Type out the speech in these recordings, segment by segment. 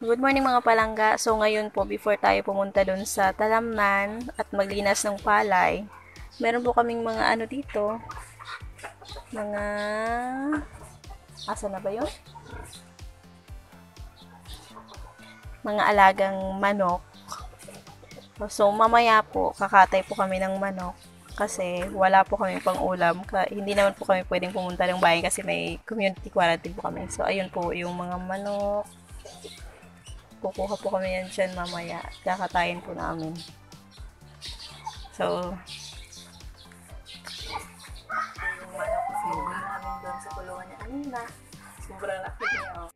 Good morning mga palangga. So ngayon po, before tayo pumunta dun sa Talamnan at maglinas ng palay, meron po kaming mga ano dito. Mga... Asa na ba yun? Mga alagang manok. So mamaya po, kakatay po kami ng manok kasi wala po kami pang ulam. Hindi naman po kami pwedeng pumunta ng bayan kasi may community quarantine po kami. So ayun po, yung mga manok, kukuha po kami yan dyan mamaya. Kakatayin po namin. So, yung manok kasi doon sa kulungan niya kanina. Sobrang laki niya. Oh.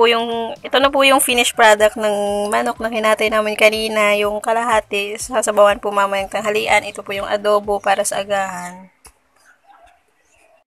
Po yung, ito na po yung finished product ng manok na hinatay namin kanina, yung kalahati, sasabawan po mamayang tanghalian. Ito po yung adobo para sa agahan.